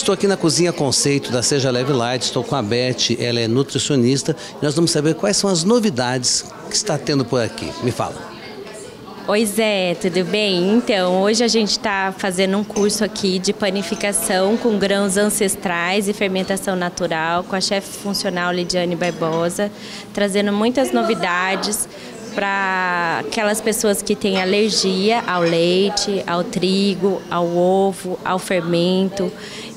estou aqui na cozinha conceito da Seja Leve Light, estou com a Beth, ela é nutricionista nós vamos saber quais são as novidades que está tendo por aqui. Me fala. Oi Zé, tudo bem? Então, hoje a gente está fazendo um curso aqui de panificação com grãos ancestrais e fermentação natural com a chefe funcional Lidiane Barbosa, trazendo muitas novidades para aquelas pessoas que têm alergia ao leite, ao trigo, ao ovo, ao fermento.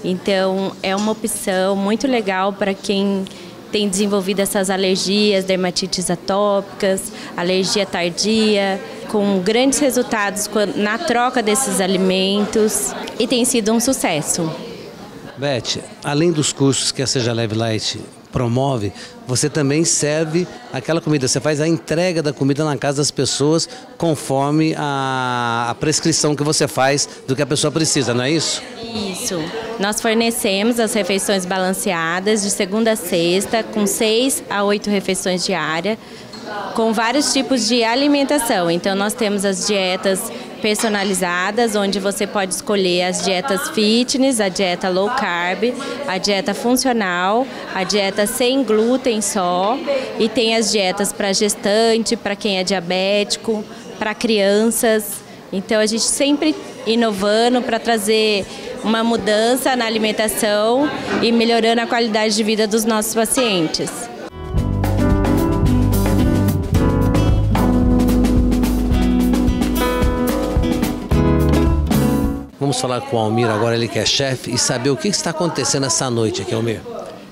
Então, é uma opção muito legal para quem tem desenvolvido essas alergias, dermatites atópicas, alergia tardia, com grandes resultados na troca desses alimentos e tem sido um sucesso. Beth, além dos cursos que a Seja Leve Light promove, você também serve aquela comida. Você faz a entrega da comida na casa das pessoas conforme a, a prescrição que você faz do que a pessoa precisa, não é isso? Isso. Nós fornecemos as refeições balanceadas de segunda a sexta, com seis a oito refeições diárias, com vários tipos de alimentação. Então, nós temos as dietas personalizadas, onde você pode escolher as dietas fitness, a dieta low carb, a dieta funcional, a dieta sem glúten só, e tem as dietas para gestante, para quem é diabético, para crianças. Então a gente sempre inovando para trazer uma mudança na alimentação e melhorando a qualidade de vida dos nossos pacientes. Falar com o Almir agora, ele que é chefe, e saber o que está acontecendo essa noite aqui, Almir.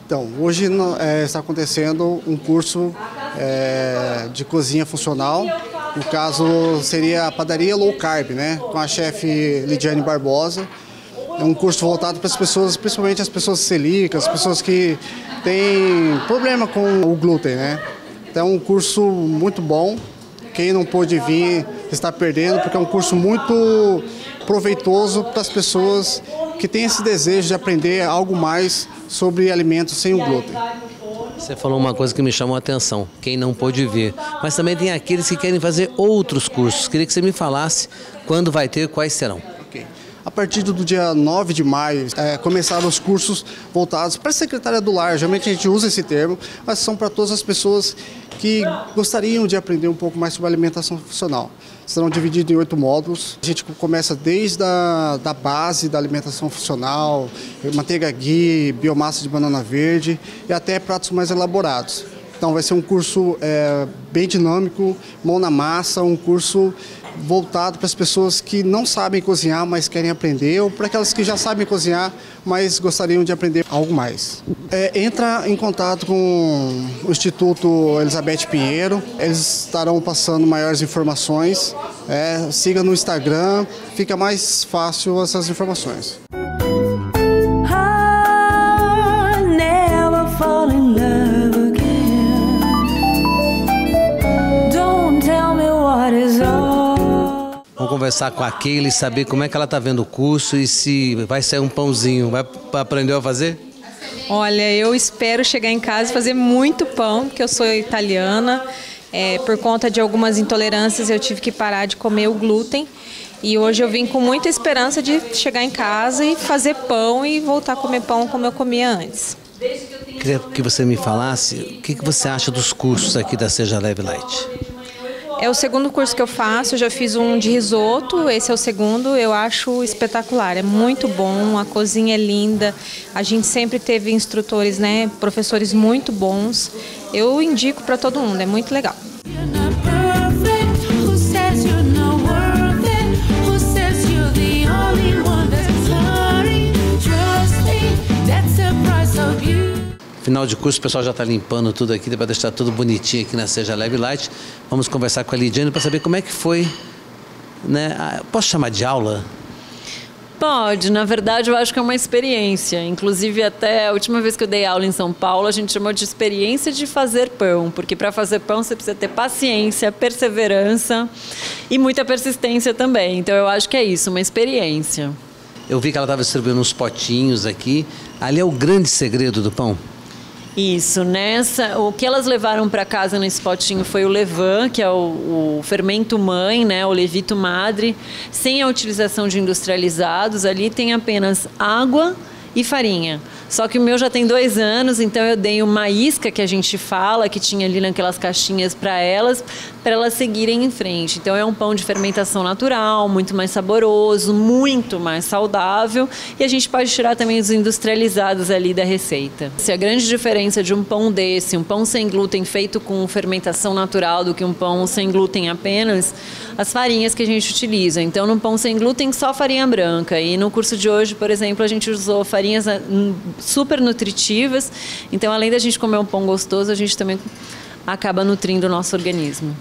Então, hoje é, está acontecendo um curso é, de cozinha funcional. No caso, seria a padaria low carb, né? Com a chefe Lidiane Barbosa. É um curso voltado para as pessoas, principalmente as pessoas celíacas, as pessoas que têm problema com o glúten, né? Então, é um curso muito bom. Quem não pôde vir está perdendo, porque é um curso muito proveitoso para as pessoas que têm esse desejo de aprender algo mais sobre alimentos sem o glúten. Você falou uma coisa que me chamou a atenção, quem não pôde vir. Mas também tem aqueles que querem fazer outros cursos. Queria que você me falasse quando vai ter, quais serão. A partir do dia 9 de maio, é, começaram os cursos voltados para a secretária do lar. Geralmente a gente usa esse termo, mas são para todas as pessoas que gostariam de aprender um pouco mais sobre alimentação funcional. Serão divididos em oito módulos. A gente começa desde a da base da alimentação funcional, manteiga ghee, biomassa de banana verde e até pratos mais elaborados. Então vai ser um curso é, bem dinâmico, mão na massa, um curso voltado para as pessoas que não sabem cozinhar, mas querem aprender, ou para aquelas que já sabem cozinhar, mas gostariam de aprender algo mais. É, entra em contato com o Instituto Elizabeth Pinheiro, eles estarão passando maiores informações. É, siga no Instagram, fica mais fácil essas informações. Conversar com a Keila e saber como é que ela está vendo o curso e se vai sair um pãozinho. Vai aprender a fazer? Olha, eu espero chegar em casa e fazer muito pão, porque eu sou italiana. É, por conta de algumas intolerâncias, eu tive que parar de comer o glúten. E hoje eu vim com muita esperança de chegar em casa e fazer pão e voltar a comer pão como eu comia antes. Queria que você me falasse o que você acha dos cursos aqui da Seja Leve Light. É o segundo curso que eu faço, eu já fiz um de risoto, esse é o segundo, eu acho espetacular, é muito bom, a cozinha é linda, a gente sempre teve instrutores, né, professores muito bons. Eu indico para todo mundo, é muito legal. Final de curso, o pessoal já está limpando tudo aqui, para deixar tudo bonitinho aqui na Seja Leve Light. Vamos conversar com a Lidiane para saber como é que foi. Né? Posso chamar de aula? Pode, na verdade eu acho que é uma experiência. Inclusive, até a última vez que eu dei aula em São Paulo, a gente chamou de experiência de fazer pão, porque para fazer pão você precisa ter paciência, perseverança e muita persistência também. Então eu acho que é isso, uma experiência. Eu vi que ela estava distribuindo uns potinhos aqui. Ali é o grande segredo do pão? Isso, nessa, o que elas levaram para casa nesse potinho foi o levan, que é o, o, fermento mãe, né, o levito madre, sem a utilização de industrializados. Ali tem apenas água e farinha. Só que o meu já tem dois anos, então eu dei uma isca que a gente fala, que tinha ali naquelas caixinhas para elas, para elas seguirem em frente. Então é um pão de fermentação natural, muito mais saboroso, muito mais saudável e a gente pode tirar também os industrializados ali da receita. Se a grande diferença de um pão desse, um pão sem glúten feito com fermentação natural do que um pão sem glúten apenas, as farinhas que a gente utiliza. Então no pão sem glúten só farinha branca e no curso de hoje, por exemplo, a gente usou farinhas ah, super nutritivas. Então além da gente comer um pão gostoso, a gente também acaba nutrindo o nosso organismo.